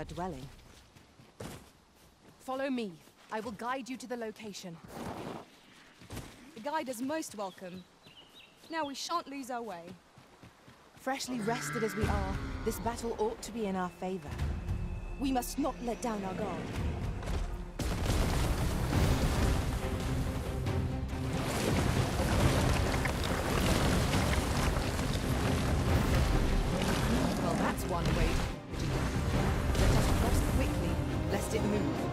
that dwelling. Follow me. I will guide you to the location. The guide is most welcome. Now we shan't lose our way. Freshly rested as we are, this battle ought to be in our favor. We must not let down our guard. Well, that's one way just didn't move.